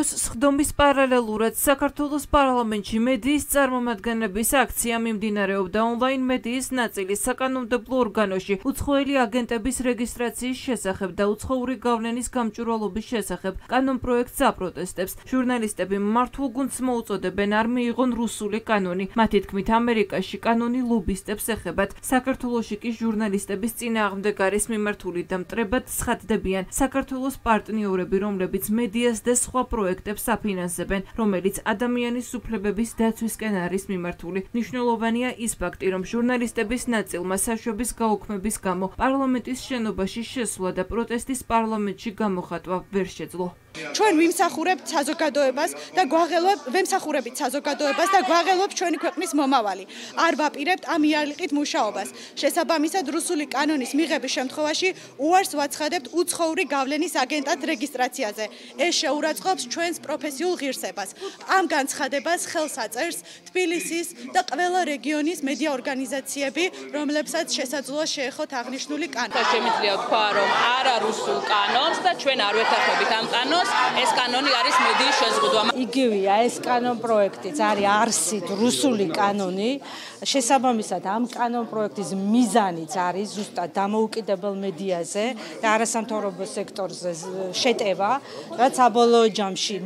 სამეურვეოს სხდომის პარალელურად საქართველოს პარლამენტში მედიის წარმომადგენლების აქცია მიმდინარეობდა ონლაინ მედიის ნაწილის საკანონმდებლო ორგანოში. უცხოელი აგენტების რეგისტრაციის შესახებ და უცხოური გავლენის გამჭვირვალობის შესახებ კანონპროექტს აპროტესტებს. ჟურნალისტები მართულ გუნდს მოუწოდებენ არ მიიღონ რუსული კანონი. მათი თქმით ამერიკაში კანონი ლობისტებს ეხებათ. საქართველოში კი ჟურნალისტების წინააღმდეგ არის მიმართული და მტრებად ცხადდებიან. საქართველოს პარტნიორები რომლებიც მედიას და სხვა პროექტებს აფინანსებენ, რომელიც ადამიანის უფლებების დაცვისკენ არის მიმართული. მნიშვნელოვანია ის ფაქტი, რომ ჟურნალისტების ნაწილმა საშვების გაუქმების გამო პარლამენტის შენობაში შესვლა და პროტესტის პარლამენტში გამოხატვა ვერ შეძლო. ჩვენ ვიმსახურებთ საზოგადოებას და გვაღელვებთ ვემსახურებით საზოგადოებას და გვაღელვებთ ჩვენი ქვეყნის მომავალი. არ ვაპირებთ ამ იარლიყით მუშაობას. შესაბამისად რუსული კანონის მიღების შემთხვევაში უარს ვაცხადებთ უცხოური გავლენის აგენტად რეგისტრაციაზე. ეს შეურაცხყოფს ჩვენს პროფესიულ ღირსებას. ამ განცხადებას ხელს აწერს თბილისის და ყველა რეგიონის მედია ორგანიზაციები, რომლებსაც შესაძლოა შეეხოთ აღნიშნული კანონი. შემიძლია თქვა, რომ არა რუსულ კანონს და ჩვენ არ ვეთანხმებით ამ კანონს. კანონს, ეს კანონი არის მედიის შეზღუდვა. იგივეა ეს კანონ პროექტიც არის არსით რუსული კანონი. შესაბამისად ამ კანონ პროექტის მიზანიც არის ზუსტად დამოუკიდებელ მედიაზე და არასამთავრობო სექტორზე შეტევა, რაც აბოლოო ჯამში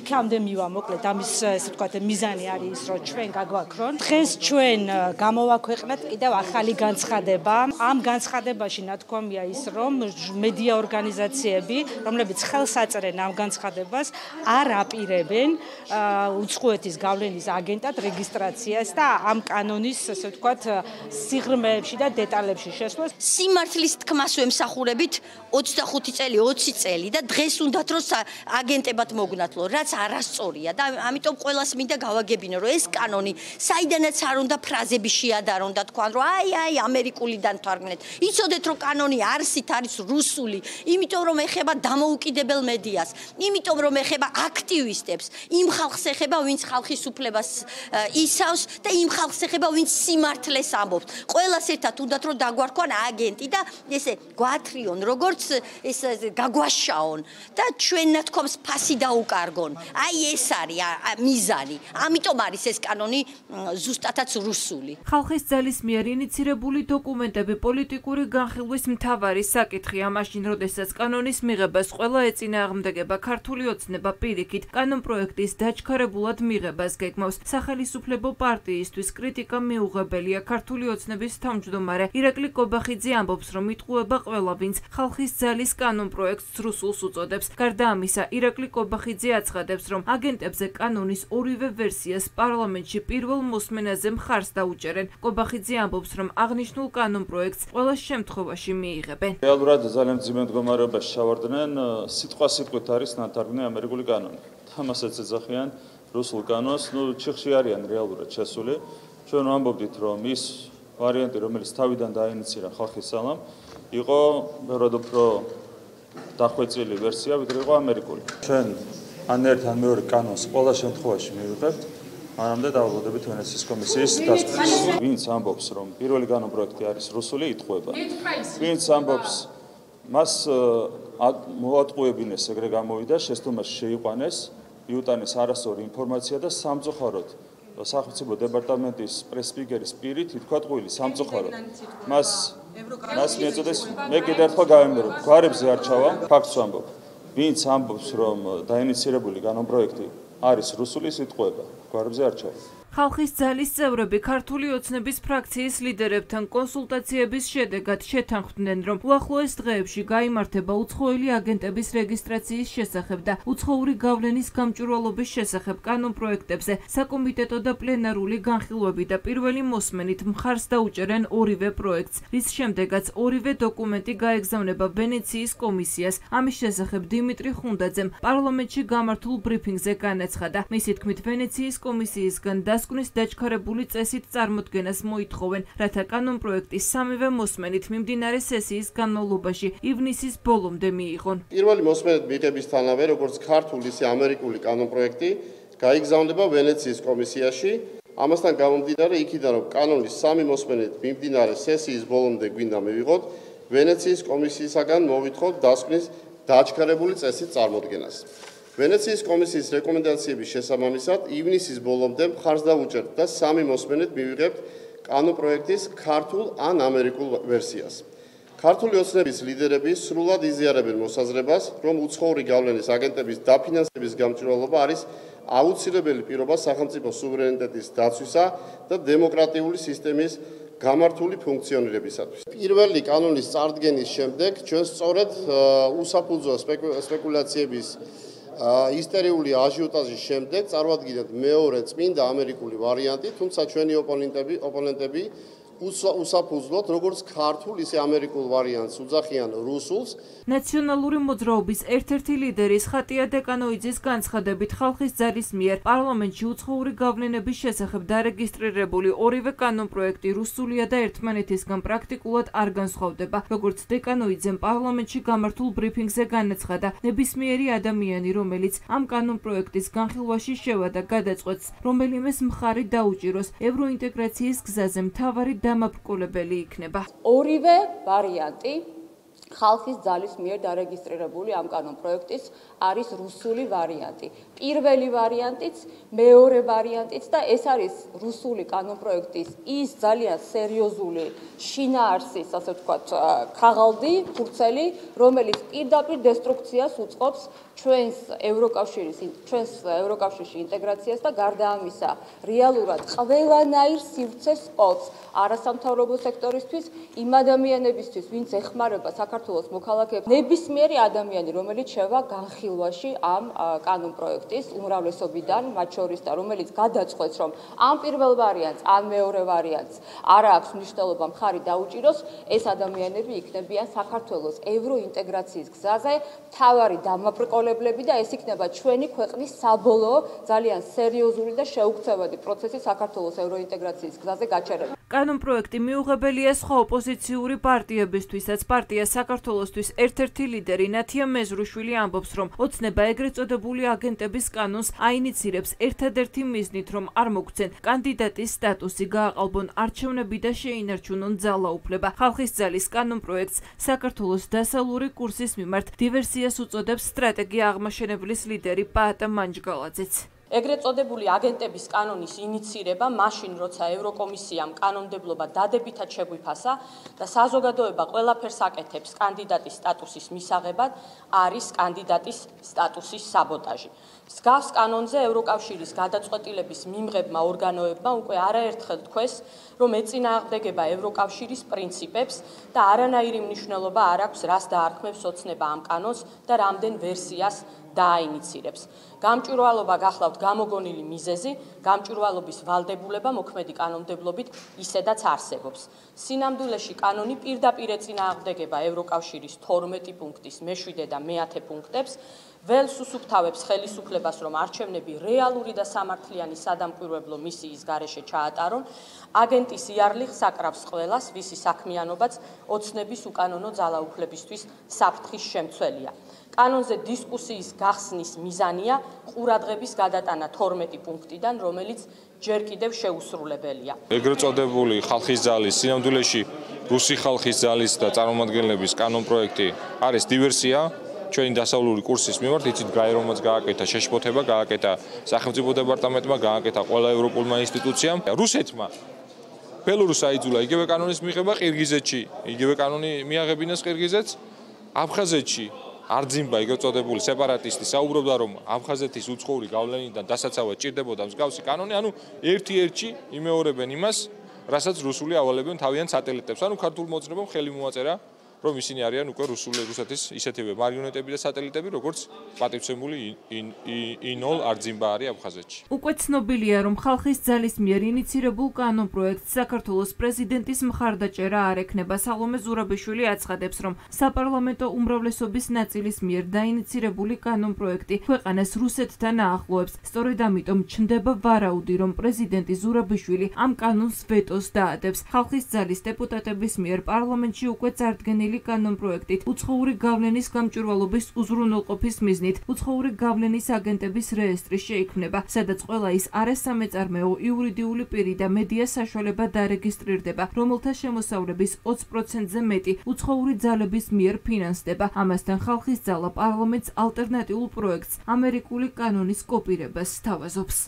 იქამდე მივა მოკლედ ამის ესე ვთქვათ მიზანი არის ის რომ ჩვენ გაგვაქრონ. დღეს ჩვენ გამოვაქვეყნეთ კიდევ ახალი განცხადება. ამ განცხადებაში ნათქვამია ის რომ მედია ორგანიზაციები, რომლებიც ხელს საწერენ ამ განცხადებას არ აპირებენ უცხოეთის გავლენის აგენტად რეგისტრაციას და ამ კანონის ასე ვთქვათ სიღრმეებში და დეტალებში შესვლას სიმართლის თქმას ვემსახურებით 25 წელი 20 წელი და დღეს უნდათ რომ აგენტებად მოგნათლო რაც არასწორია და ამიტომ ყოველას მინდა გავაგებინო რომ ეს კანონი საიდანაც არ უნდა ფრაზები შეადარონ და თქვან რომ აი აი ამერიკულიდან თარგმნეთ. იცოდეთ რომ კანონი არსით არის რუსული იმიტომ რომ ეხება დამოუკიდებელ მედიას, იმიტომ რომ ეხება აქტივისტებს, იმ ხალხს ეხება, ვინც ხალხის უფლებას ისავს და იმ ხალხს ეხება, ვინც სიმართლეს ამბობს. ყველას ერთად უნდათ რომ დაგვარქვან აგენტი და ესე გვათრიონ, როგორც ეს გაგვაშაონ და ჩვენ ნათქვამს ფასი დაუკარგონ. აი ეს არის მიზანი. ამიტომ არის ეს კანონი ზუსტადაც რუსული. ხალხის ძალის მიერ ინიცირებული დოკუმენტები პოლიტიკური განხილვის მთავარი საკითხია, მაშინ როდესაც კანონის მიღებას ყველა ეწინა წინააღმდეგება ქართული ოცნება პირიქით კანონპროექტის დაჩქარებულად მიღებას გეგმავს. სახელისუფლებო პარტიისთვის კრიტიკა მიუღებელია ქართული ოცნების თავმჯდომარე ირაკლი კობახიძე ამბობს რომ იტყუება ყველა ვინც ხალხის ძალის კანონპროექტს რუსულს უწოდებს. გარდა ამისა ირაკლი კობახიძე აცხადებს რომ აგენტებზე კანონის ორივე ვერსიას პარლამენტში პირველ მოსმენაზე მხარს დაუჭერენ. კობახიძე ამბობს რომ აღნიშნულ კანონპროექტს ყველა შემთხვევაში მიიღებენ. რეალურად ძალიან ძიმე მდგომარეობაში ჩავარდნენ სიტყვა სიტყვით არის ნათარგმნი ამერიკული კანონი. თამასაც ეძახიან რუსულ კანონს, ნუ ჩიხში არიან რეალურად შესული. ჩვენ ვამბობთ, რომ ის ვარიანტი, რომელიც თავიდან დაინიცირა ხალხის სალამ, იყო ბევრად უფრო დახვეწილი ვერსია, ვიდრე იყო ამერიკული. ჩვენ ან ერთ ან მეორე კანონს ყველა შემთხვევაში მივიღებთ. მანამდე დავალოდებით ვენეციის კომისიის დასკვნას. ვინც ამბობს, რომ პირველი კანონ პროექტი არის რუსული, იტყუება. ვინც ამბობს მას მოატყუებინეს ეგრე გამოვიდა შესთომას შეიყვანეს იუტანის არასწორი ინფორმაცია და სამწუხაროდ სახელმწიფო დეპარტამენტის პრესპიკერის პირით ითქვა ტყუილი სამწუხაროდ. მას მას მიეწოდეს მე კიდევ ერთხელ გავემერო გვარებზე არ ჩავა. ფაქტს ვამბობ. ვინც ამბობს რომ დაინიცირებული კანონპროექტი არის რუსული სიტყვება გვარებზე არ ჩავა ხალხის ძალის წევრები ქართული ოცნების ფრაქციის ლიდერებთან კონსულტაციების შედეგად შეთანხმდნენ, რომ უახლოეს დღეებში გამართება უცხოელი აგენტების რეგისტრაციის შესახებ და უცხოური გავლენის გამჭვირვალობის შესახებ კანონპროექტებზე საკომიტეტო და პლენარული განხილვები და პირველი მოსმენით მხარს დაუჭერენ ორივე პროექტს, რის შემდეგაც ორივე დოკუმენტი გაეგზავნება ვენეციის კომისიას. ამის შესახებ დიმიტრი ხუნდაძემ პარლამენტში გამართულ ბრიფინგზე განაცხადა, მისი თქმით ვენეციის კომისიისგან და დასკვნის დაჩქარებული წესით წარმოქმნას მოითხოვენ, რათა კანონპროექტი სამივე მოსმენით მიმდინარე სესიის განმავლობაში ივნისის ბოლომდე მიიღონ. პირველი მოსმენით მიღებისთანავე, როგორც ქართული, ისე ამერიკული კანონპროექტი გაიგზავნება ვენეციის კომისიაში. ამასთან გამომდინარე, იქიდან რომ კანონის სამი მოსმენით მიმდინარე სესიის ბოლომდე გვინდა მივიღოთ, ვენეციის კომისიისაგან მოვითხოვთ დასკვნის დაჩქარებული წესით წარმოქმნას. ვენეციის კომისიის რეკომენდაციების შესაბამისად ივნისის ბოლომდე მხარს დაუჭერთ და სამი მოსმენით მივიღებთ კანონპროექტის ქართულ ან ამერიკულ ვერსიას. ქართული ოცნების ლიდერები სრულად იზიარებენ მოსაზრებას, რომ უცხოური გავლენის აგენტების დაფინანსების გამჭვირვალობა არის აუცილებელი პირობა სახელმწიფო სუვერენიტეტის დაცვისა და დემოკრატიული სისტემის გამართული ფუნქციონირებისათვის. პირველი კანონის წარდგენის შემდეგ ჩვენ სწორედ უსაფუძო სპეკულაციების ისტერიული აჟიოტაჟის შემდეგ წარმოადგენთ მეორე წმინდა ამერიკული ვარიანტი, თუმცა ჩვენი ოპონენტები ოპონენტები უსაფუძვლოდ როგორც ქართულ ისე ამერიკულ ვარიანტს უძახიან რუსულს. ნაციონალური მოძრაობის ერთ-ერთი ლიდერის ხატია დეკანოიძის განცხადებით ხალხის ძალის მიერ პარლამენტში უცხოური გავლენების შესახებ დარეგისტრირებული ორივე კანონპროექტი რუსულია და ერთმანეთისგან პრაქტიკულად არ განსხვავდება. როგორც დეკანოიძემ პარლამენტში გამართულ ბრიფინგზე განაცხადა ნებისმიერი ადამიანი რომელიც ამ კანონპროექტის განხილვაში შევა და გადაწყვეტს რომელიმეს მხარი დაუჭიროს ევროინტეგრაციის გზაზე მთავარი დამაბრკოლებელი იქნება. ორივე ვარიანტი ხალხის ძალის მიერ დარეგისტრირებული ამ კანონპროექტის არის რუსული ვარიანტი. პირველი ვარიანტიც, მეორე ვარიანტიც და ეს არის რუსული კანონპროექტის ის ძალიან სერიოზული შინაარსის, ასე ვთქვათ, ქაღალდი, ფურცელი, რომელიც პირდაპირ დესტრუქციას უწყობს ჩვენს ევროკავშირის ჩვენს ევროკავშირში ინტეგრაციას და გარდა ამისა, რეალურად ყველანაირ სივრცეს ყოფს არასამთავრობო სექტორისთვის, იმ ადამიანებისთვის, ვინც ეხმარება საქართველოს მოქალაქეებს, ნებისმიერი ადამიანი, რომელიც შევა განხილვაში ამ კანონპროექტის უმრავლესობიდან, მათ შორის და რომელიც გადაწყვეტს, რომ ამ პირველ ვარიანტს, ამ მეორე ვარიანტს არ აქვს მნიშვნელობა მხარი დაუჭიროს, ეს ადამიანები იქნებიან საქართველოს ევროინტეგრაციის გზაზე თავარი დამაბრკოლებელი საშუალებლები და ეს იქნება ჩვენი ქვეყნის საბოლოო ძალიან სერიოზული და შეუქცევადი პროცესი საქართველოს ევროინტეგრაციის გზაზე გაჩერება. კანონპროექტი მიუღებელია სხვა ოპოზიციური პარტიებისთვისაც. პარტია საქართველოსთვის ერთ-ერთი ლიდერი ნათია მეზრუშვილი ამბობს, რომ ოცნება ეგრეთ წოდებული აგენტების კანონს აინიცირებს ერთადერთი მიზნით, რომ არ მოგცენ კანდიდატის სტატუსი, გააყალბონ არჩევნები და შეინარჩუნონ ძალაუფლება. ხალხის ძალის კანონპროექტს საქართველოს დასავლური კურსის მიმართ დივერსიას უწოდებს სტრატეგი იგი აღმაშენებლის ლიდერი პაატა მანჯგალაძეც. ეგრეთ წოდებული აგენტების კანონის ინიცირება მაშინ როცა ევროკომისიამ კანონმდებლობა დადებითად შეგვიფასა და საზოგადოება ყველაფერს აკეთებს კანდიდატის სტატუსის მისაღებად არის კანდიდატის სტატუსის საბოტაჟი. მსგავს კანონზე ევროკავშირის გადაწყვეტილების მიმღებმა ორგანოებმა უკვე არაერთხელ თქვეს, რომ ეწინააღმდეგება ევროკავშირის პრინციპებს და არანაირი მნიშვნელობა არ აქვს, რას დაარქმევს ოცნება ამ კანონს და რამდენ ვერსიას დააინიცირებს. გამჭვირვალობა გახლავთ გამოგონილი მიზეზი, გამჭვირვალობის ვალდებულება მოქმედი კანონმდებლობით ისედაც არსებობს. სინამდვილეში კანონი პირდაპირ ეწინააღმდეგება ევროკავშირის 12 პუნქტის მე-7 და მე-10 პუნქტებს ველს უსუფთავებს ხელისუფლებას, რომ არჩევნები რეალური და სამართლიანი სადამკვირვებლო მისიის გარეშე ჩაატარონ, აგენტის იარლი ხსაკრავს ყველას, ვისი საქმიანობაც ოცნების უკანონო ძალაუფლებისთვის საფრთხის შემცველია. კანონზე დისკუსიის გახსნის მიზანია ყურადღების გადატანა 12 პუნქტიდან, რომელიც ჯერ კიდევ შეუსრულებელია. ეგრეთ წოდებული ხალხის ძალის სინამდვილეში რუსი ხალხის ძალის და წარმომადგენლების კანონპროექტი არის დივერსია. ჩვენი დასავლური კურსის მიმართ იცით გაერომაც გააკეთა შეშფოთება გააკეთა სახელმწიფო დეპარტამენტმა გააკეთა ყველა ევროპულმა ინსტიტუციამ. რუსეთმა ბელორუს აიძულა იგივე კანონის მიღება ყირგიზეთში იგივე კანონი მიაღებინეს ყირგიზეთს. აფხაზეთში არძიმბა ეგრეთ წოდებული სეპარატისტი საუბრობდა რომ აფხაზეთის უცხოური გავლენიდან დასაცავად ჭირდებოდა მსგავსი კანონი. ანუ ერთ-ერთი იმეორებენ იმას რასაც რუსული ავალებენ თავიანთ სატელიტებს. ანუ ქართულ მოძნებამ ხელი მოაწერა რომ ისინი არიან უკვე რუსული რუსეთის ისეთივე მარიონეტები და სატელიტები, როგორც პატივცემული ინოლ არძიმბა არის აფხაზეთში. უკვე ცნობილია, რომ ხალხის ძალის მიერ ინიცირებულ კანონპროექტს საქართველოს პრეზიდენტის მხარდაჭერა არ ექნება. სალომე ზურაბიშვილი აცხადებს, რომ საპარლამენტო უმრავლესობის ნაწილის მიერ დაინიცირებული კანონპროექტი ქვეყანას რუსეთთან აახლოებს. სწორედ ამიტომ ჩნდება ვარაუდი, რომ პრეზიდენტი ზურაბიშვილი ამ კანონს ვეტოს დაადებს. ხალხის ძალის დეპუტატების მიერ პარლამენტში უკვე წარდგენილი შექმნილი კანონპროექტით უცხოური გავლენის გამჭვირვალობის უზრუნველყოფის მიზნით უცხოური გავლენის აგენტების რეესტრი შეიქმნება, სადაც ყველა ის არასამეწარმეო იურიდიული პირი და მედია საშუალება დარეგისტრირდება, რომელთა შემოსავლების 20%-ზე მეტი უცხოური ძალების მიერ ფინანსდება. ამასთან ხალხის ძალა პარლამენტს ალტერნატიულ პროექტს ამერიკული კანონის კოპირებას სთავაზობს.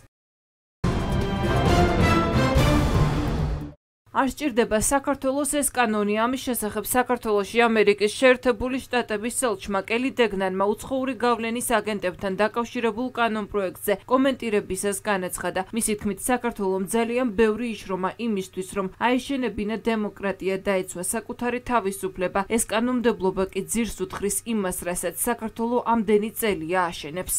არ სჭირდება საქართველოს ეს კანონი. ამის შესახებ საქართველოსი ამერიკის შეერთებული შტატების ელჩმა კელი დეგნანმა უცხოური გავლენის აგენტებთან დაკავშირებულ კანონპროექტზე კომენტირებისას განაცხადა. მისი თქმით საქართველოს ძალიან ბევრი იშრომა იმისთვის რომ აეშენებინა დემოკრატია დაეცვა საკუთარი თავისუფლება. ეს კანონმდებლობა კი ძირს უთხრის იმას რასაც საქართველოს ამდენი წელია აშენებს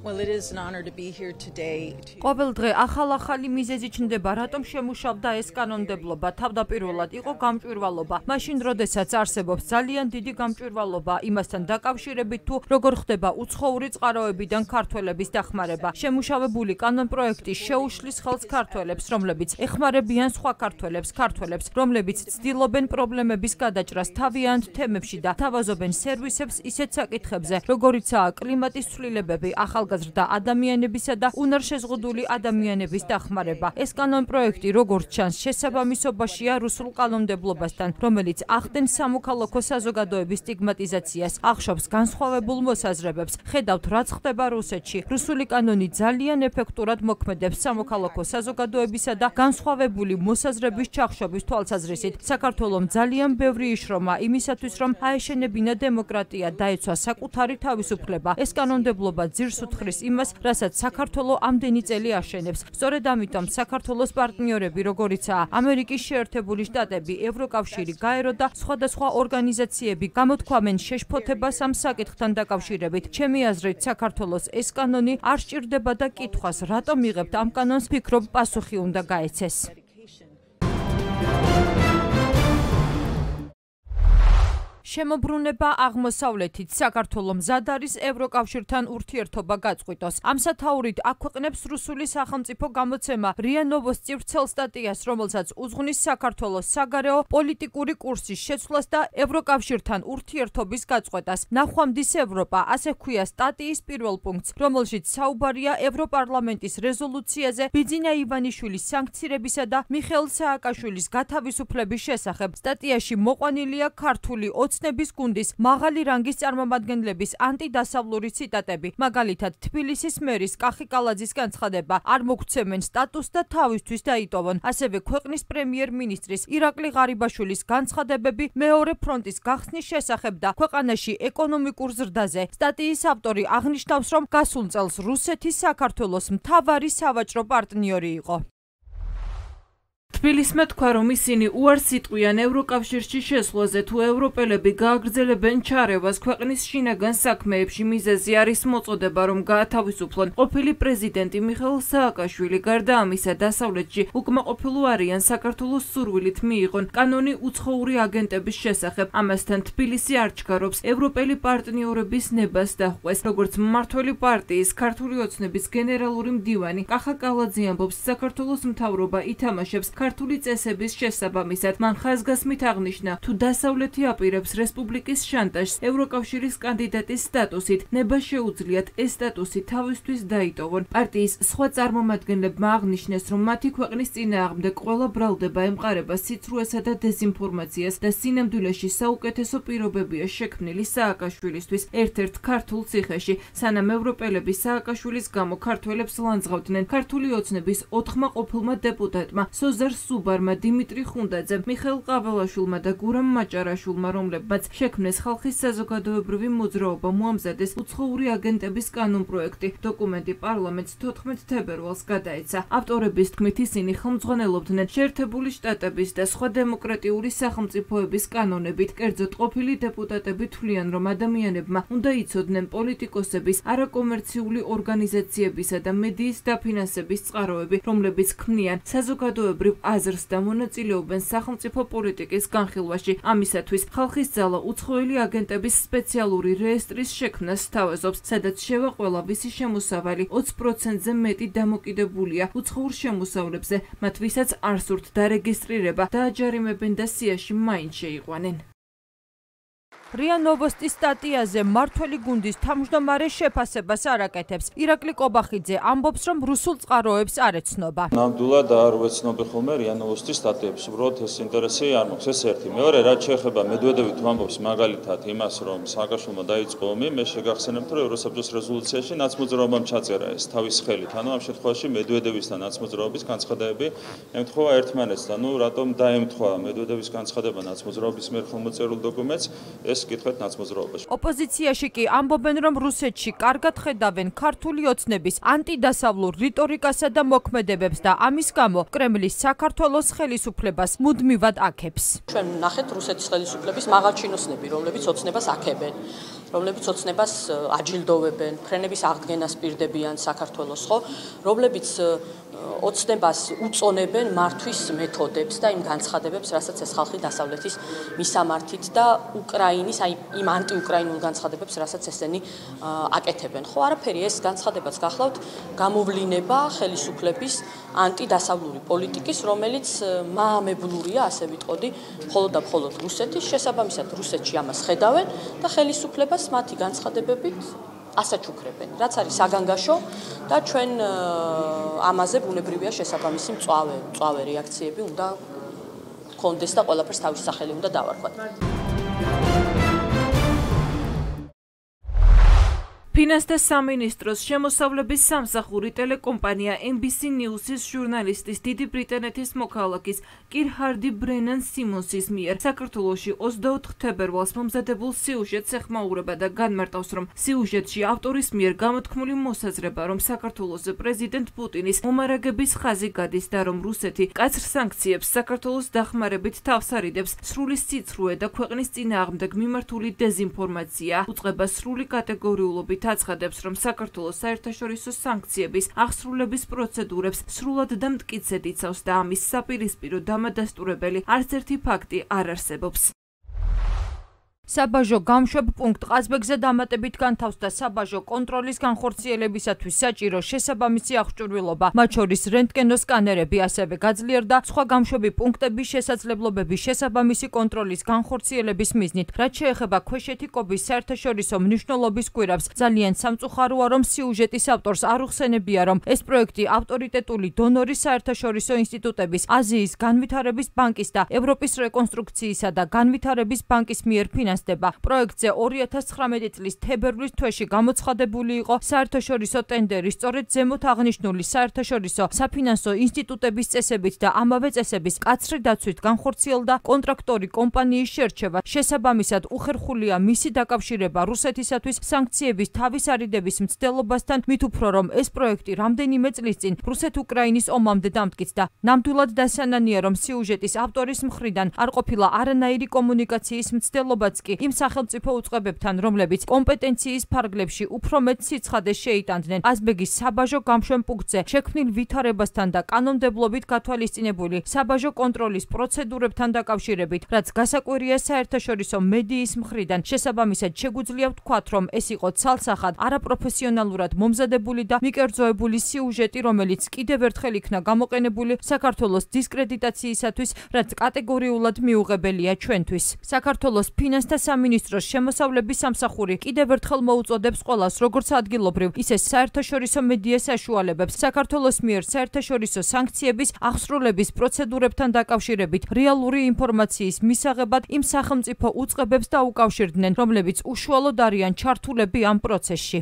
Well it is an honor to be here today. ყოველ დღე ახალ-ახალი მიზეზი ჩნდება, რატომ შემუშავდა ეს კანონმდებლობა. თავდაპირველად იყო გამჭვირვალობა. მაშინ, როდესაც არსებობს ძალიან დიდი გამჭვირვალობა იმასთან დაკავშირებით, თუ როგორ ხდება უცხოური წყაროებიდან ქართველების დახმარება. შემუშავებული კანონპროექტი შეუშლის ხელს ქართველებს, რომლებიც ეხმარებიან სხვა ქართველებს, ქართველებს, რომლებიც ცდილობენ პრობლემების გადაჭრას თავიანთ თემებში და თავაზობენ სერვისებს ისეთ საკითხებზე, როგორიცაა კლიმატის ცვლილებები, ახალ ახალგაზრდა ადამიანებისა და უნარშეზღუდული ადამიანების დახმარება. ეს კანონპროექტი როგორც ჩანს შესაბამისობაშია რუსულ კანონმდებლობასთან, რომელიც ახდენს სამოქალაქო საზოგადოების სტიგმატიზაციას, ახშობს განსხვავებულ მოსაზრებებს. ხედავთ რაც ხდება რუსეთში. რუსული კანონი ძალიან ეფექტურად მოქმედებს სამოქალაქო საზოგადოებისა და განსხვავებული მოსაზრების ჩახშობის თვალსაზრისით. საქართველოს ძალიან ბევრი იშრომა იმისათვის, რომ აეშენებინა დემოკრატია, დაეცვა საკუთარი თავისუფლება. ეს კანონმდებლობა ძირს უთხრის იმას, რასაც საქართველოს ამდენი წელი აშენებს. სწორედ ამიტომ საქართველოს პარტნიორები, როგორიცაა ამერიკის შეერთებული შტატები, ევროკავშირი, გაერო და სხვადასხვა ორგანიზაციები გამოთქვამენ შეშფოთებას ამ საკითხთან დაკავშირებით. ჩემი აზრით, საქართველოს ეს კანონი არ სჭირდება და კითხვას, რატომ იღებთ ამ კანონს, ფიქრობ, პასუხი უნდა გაეცეს. შემოbrunება აღმოსავლეთით საქართველოს მზად არის ევროკავშირთან ურთიერთობა გაწყვიტოს. ამ სათაურით აქვეყნებს რუსული სახელმწიფო გამოცემა Novosti ვრცელ სტატიას, რომელსაც უძღვნის საქართველოს საგარეო პოლიტიკური კურსის შეცვლას და ევროკავშირთან ურთიერთობის გაწყვეტას. ნახვამდის ევროპა, ასე ქვია სტატიის პირველ პუნქტს, რომელშიც საუბარია ევროპარლამენტის რეზოლუციაზე ბიძინა ივანიშვილის სანქცირებისა და მიხეილ სააკაშვილის გათავისუფლების შესახებ. სტატიაში მოყვანილია ქართული ოცნების გუნდის მაღალი რანგის წარმომადგენლების ანტიდასავლური ციტატები. მაგალითად, თბილისის მერის კახი კალაძის განცხადება: "არ მოგცემენ სტატუსს და თავისთვის დაიტოვონ." ასევე ქვეყნის პრემიერ-მინისტრის ირაკლი ღარიბაშვილის განცხადებები მეორე ფრონტის გახსნის შესახებ და ქვეყანაში ეკონომიკურ ზრდაზე. სტატიის ავტორი აღნიშნავს, რომ გასულ წელს რუსეთი საქართველოს მთავარი სავაჭრო პარტნიორი იყო. თბილისმა თქვა, რომ ისინი უარს იტყვიან ევროკავშირში შესვლაზე, თუ ევროპელები გააგრძელებენ ჩარევას ქვეყნის შინაგან საქმეებში, მიზეზი არის მოწოდება, რომ გაათავისუფლონ ყოფილი პრეზიდენტი მიხეილ სააკაშვილი. გარდა ამისა, დასავლეთში უკმაყოფილო არიან საქართველოს სურვილით მიიღონ კანონი უცხოური აგენტების შესახებ. ამასთან თბილისი არ ჩქარობს ევროპელი პარტნიორების ნებას დახვეს, როგორც მმართველი პარტიის ქართული ოცნების გენერალური მდივანი კახა კალაძე ამბობს, საქართველოს მთავრობა ითამაშებს ქართული წესების შესაბამისად მან ხაზგასმით აღნიშნა თუ დასავლეთი აპირებს რესპუბლიკის შანტაჟს ევროკავშირის კანდიდატის სტატუსით ნება შეუძლიათ ეს სტატუსი თავისთვის დაიტოვონ. პარტიის სხვა წარმომადგენლებმა აღნიშნეს რომ მათი ქვეყნის წინააღმდეგ ყველა ბრალდება ემყარება სიცრუესა და დეზინფორმაციას და სინამდვილეში საუკეთესო პირობებია შექმნილი სააკაშვილისთვის ერთ-ერთ ქართულ ციხეში. სანამ ევროპელები სააკაშვილის გამო ქართველებს ლანძღავდნენ ქართული ოცნების ოთხმა ყოფილმა დეპუტატმა სოზა სუბარმა, დიმიტრი ხუნდაძემ, მიხეილ ყაველაშვილმა და გურამ მაჭარაშვილმა, რომლებმაც შექმნეს ხალხის საზოგადოებრივი მოძრაობა, მოამზადეს უცხოური აგენტების კანონპროექტი. დოკუმენტი პარლამენტს 14 თებერვალს გადაეცა. ავტორების თქმით, ისინი ხელმძღვანელობდნენ შეერთებული შტატების და სხვა დემოკრატიული სახელმწიფოების კანონებით. კერძოდ, ყოფილი დეპუტატები თვლიან, რომ ადამიანებმა უნდა იცოდნენ პოლიტიკოსების, არაკომერციული ორგანიზაციებისა და მედიის დაფინანსების წყაროები, რომლებიც ქმნიან საზოგადოებრივ აზრს და მონაწილეობენ სახელმწიფო პოლიტიკის განხილვაში. ამისათვის ხალხის ძალა უცხოელი აგენტების სპეციალური რეესტრის შექმნას სთავაზობს, სადაც შევაყოლა ვისი შემოსავალი 20%-ზე მეტი დამოკიდებულია უცხოურ შემოსავლებზე, მათ ვისაც არ სურთ დარეგისტრირება და აჯარიმებენ და სიაში მაინც შეიყვანენ. რია ნოვოსტის სტატიაზე მართველი გუნდის თავმჯდომარე შეფასებას არაკეთებს. ირაკლი კობახიძე ამბობს, რომ რუსულ წყაროებს არ ეცნობა. ნამდვილად არ ვეცნობი ხოლმე რია ნოვოსტის სტატიებს. უბრალოდ ეს ინტერესი არ მაქვს, ეს ერთი. მეორე, რაც შეეხება მედვედევი თუ ამბობს მაგალითად იმას, რომ სააკაშვილმა დაიწყო ომი, მე შეგახსენებთ, რომ ევროსაბჭოს რეზოლუციაში ნაცმოძრაობამ ჩაწერა ეს თავის ხელით. ანუ ამ შემთხვევაში მედვედევის და ნაცმოძრაობის განცხადებები ემთხვევა ერთმანეთს. ანუ რატომ დაემთხვა მედვედევის განცხადება ნაცმოძრაობის მიერ ხელმოწერილ დოკუმენტს? ეს ეს კითხეთ ნაცმოძრაობაში. ოპოზიციაში კი ამბობენ, რომ რუსეთში კარგად ხედავენ ქართული ოცნების ანტიდასავლურ რიტორიკასა და მოქმედებებს და ამის გამო კრემლის საქართველოს ხელისუფლებას მუდმივად აქებს. ჩვენ ნახეთ რუსეთის ხელისუფლების მაღალჩინოსნები, რომლებიც ოცნებას აქებენ. რომლებიც ოცნებას აჯილდოვებენ, ფრენების აღდგენას პირდებიან საქართველოს, ხო? რომლებიც ოცნებას უწონებენ მართვის მეთოდებს და იმ განცხადებებს, რასაც ეს ხალხი დასავლეთის მისამართით და უკრაინის, აი იმ ანტიუკრაინულ განცხადებებს, რასაც ესენი აკეთებენ. ხო, არაფერი ეს განცხადებაც გახლავთ გამოვლინება ხელისუფლების ანტიდასავლური პოლიტიკის, რომელიც მაამებლურია, ასე ვიტყოდი, მხოლოდ და მხოლოდ რუსეთის შესაბამისად რუსეთში ამას ხედავენ და ხელისუფლებას მათი განცხადებებით ასაჩუქრებენ, რაც არის საგანგაშო და ჩვენ ამაზე ბუნებრივია შესაბამისი მწვავე, მწვავე რეაქციები უნდა კონდეს და ყველაფერს თავის სახელი უნდა დავარქვათ. ფინანსთა სამინისტროს შემოსავლების სამსახური ტელეკომპანია MBC News-ის ჟურნალისტის დიდი ბრიტანეთის მოქალაქის კირჰარდი ბრენან სიმონსის მიერ საქართველოში 24 თებერვალს მომზადებულ სიუჟეტს ეხმაურება და განმარტავს, რომ სიუჟეტში ავტორის მიერ გამოთქმული მოსაზრება, რომ საქართველოს პრეზიდენტ პუტინის მომარაგების ხაზი გადის და რომ რუსეთი კაცრ სანქციებს საქართველოს დახმარებით თავს არიდებს, სრული სიცრუე და ქვეყნის წინააღმდეგ მიმართული დეზინფორმაცია, უწყება სრული კატეგორიულობით აცხადებს, რომ საქართველოს საერთაშორისო სანქციების აღსრულების პროცედურებს სრულად და მტკიცედ იცავს და ამის საპირისპირო დამადასტურებელი არც ერთი ფაქტი არ არსებობს. საბაჟო გამშვებ პუნქტ ყაზბეგზე დამატებით განთავსდა საბაჟო კონტროლის განხორციელებისათვის საჭირო შესაბამისი აღჭურვილობა, მათ შორის რენტგენოს სკანერები, ასევე გაძლიერდა სხვა გამშვები პუნქტების შესაძლებლობების შესაბამისი კონტროლის განხორციელების მიზნით, რაც შეეხება ქვეშეთი კობის საერთაშორისო მნიშვნელობის კვირავს. ძალიან სამწუხაროა, რომ სიუჟეტის ავტორს არ უხსენებია, რომ ეს პროექტი ავტორიტეტული დონორის საერთაშორისო ინსტიტუტების, აზიის განვითარების ბანკის და ევროპის რეკონსტრუქციისა და განვითარების ბანკის მიერ ფინანსდება. ფინანსდება. პროექტზე 2019 წლის თებერვლის თვეში გამოცხადებული იყო საერთაშორისო ტენდერი, სწორედ ზემოთ აღნიშნული საერთაშორისო საფინანსო ინსტიტუტების წესებით და ამავე წესების კაცრი დაცვით განხორციელდა კონტრაქტორი კომპანიის შერჩევა. შესაბამისად, უხერხულია მისი დაკავშირება რუსეთისათვის სანქციების თავისარიდების მცდელობასთან, მით უფრო რომ ეს პროექტი რამდენიმე წლის წინ რუსეთ-უკრაინის ომამდე დამტკიცდა. ნამდვილად დასანანია, რომ სიუჟეტის ავტორის მხრიდან არ ყოფილა არანაირი კომუნიკაციის მცდელობაც კი იმ სახელმწიფო უწყებებთან, რომლებიც კომპეტენციის ფარგლებში უფრო მეტ სიცხადეს შეიტანდნენ აზბეგის საბაჟო გამშვენ პუნქტზე შექმნილ ვითარებასთან და კანონმდებლობით გათვალისწინებული საბაჟო კონტროლის პროცედურებთან დაკავშირებით, რაც გასაკვირია საერთაშორისო მედიის მხრიდან. შესაბამისად, შეგვიძლია ვთქვათ, რომ ეს იყო ცალსახად არაპროფესიონალურად მომზადებული და მიკერძოებული სიუჟეტი, რომელიც კიდევ ერთხელ იქნა გამოყენებული საქართველოს დისკრედიტაციისათვის, რაც კატეგორიულად მიუღებელია ჩვენთვის. საქართველოს ფინანსთა სამინისტროს შემოსავლების სამსახური კიდევ ერთხელ მოუწოდებს ყველას, როგორც ადგილობრივ, ისე საერთაშორისო მედია საშუალებებს საქართველოს მიერ საერთაშორისო სანქციების აღსრულების პროცედურებთან დაკავშირებით რეალური ინფორმაციის მისაღებად იმ სახელმწიფო უწყებებს დაუკავშირდნენ, რომლებიც უშუალოდ არიან ჩართულები ამ პროცესში.